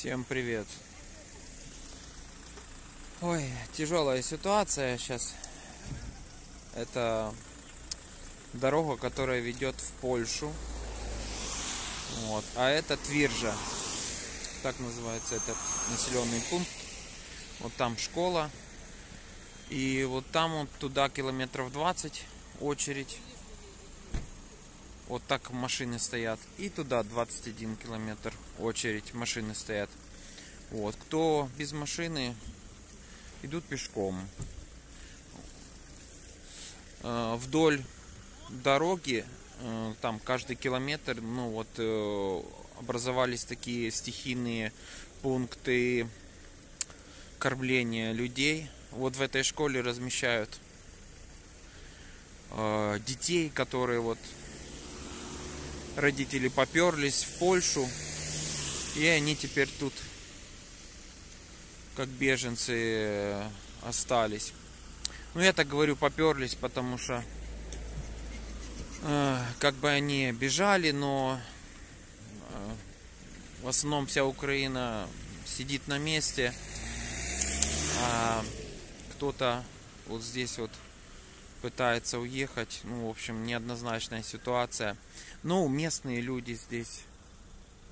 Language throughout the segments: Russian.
Всем привет. Ой, тяжелая ситуация сейчас. Это дорога, которая ведет в Польшу. Вот. А это Твиржа. Так называется этот населенный пункт. Вот там школа. И вот там вот туда километров 20 очередь. Вот так машины стоят. И туда 21 километр очередь машины стоят. Вот. Кто без машины, идут пешком. Э, вдоль дороги, э, там каждый километр, ну вот, э, образовались такие стихийные пункты кормления людей. Вот в этой школе размещают детей, которые вот родители поперлись в Польшу, и они теперь тут как беженцы э, остались. Ну, я так говорю, поперлись, потому что э, как бы они бежали, но э, в основном вся Украина сидит на месте, а кто-то вот здесь вот пытается уехать. Ну, в общем, неоднозначная ситуация. Но местные люди здесь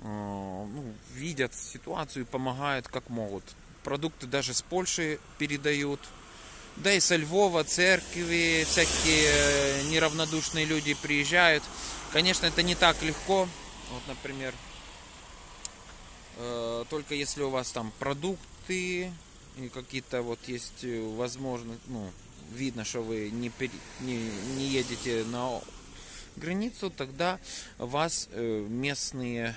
э, ну, видят ситуацию и помогают как могут. Продукты даже с Польши передают. Да и со Львова, церкви, всякие э, неравнодушные люди приезжают. Конечно, это не так легко. Вот, например, э, только если у вас там продукты и какие-то вот есть возможность, ну, видно, что вы не, не, не едете на границу, тогда вас э, местные,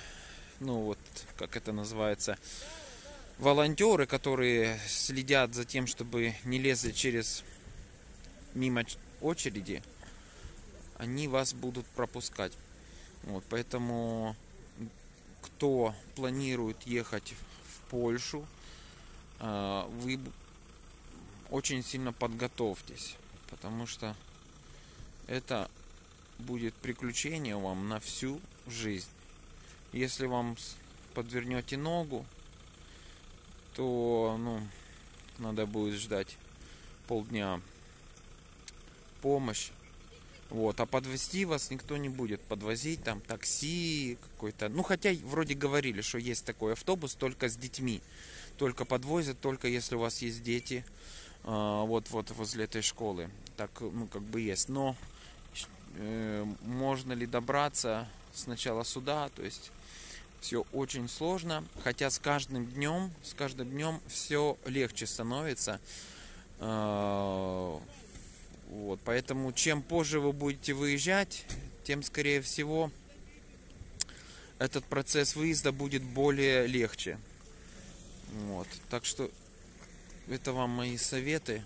ну вот, как это называется, волонтеры, которые следят за тем, чтобы не лезли через мимо очереди, они вас будут пропускать. Вот, поэтому кто планирует ехать в Польшу, э, вы очень сильно подготовьтесь, потому что это будет приключение вам на всю жизнь. Если вам подвернете ногу, то ну, надо будет ждать полдня помощь. Вот, а подвести вас никто не будет подвозить, там такси какой-то. Ну, хотя вроде говорили, что есть такой автобус только с детьми. Только подвозят, только если у вас есть дети. А, вот вот возле этой школы. Так, ну, как бы есть. Но э, можно ли добраться сначала сюда, то есть все очень сложно, хотя с каждым днем, с каждым днем все легче становится. Э, вот, поэтому чем позже вы будете выезжать, тем скорее всего этот процесс выезда будет более легче. Вот, так что это вам мои советы.